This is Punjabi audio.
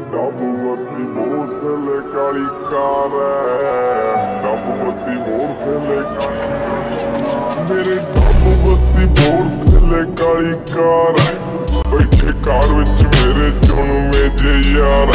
ਡੱਬ ਬੱਤੀ ਬੋਤਲ ਕਾਲੀ ਕਾਰ ਡੱਬ ਬੱਤੀ ਬੋਤਲ ਕਾਲੀ ਮੇਰੇ ਡੱਬ ਬੱਤੀ ਬੋਤਲ ਕਾਲੀ ਕਾਰ ਬੈਠੇ ਕਾਰ ਵਿੱਚ ਮੇਰੇ ਚੁਣਵੇਂ ਜੇ ਯਾਰ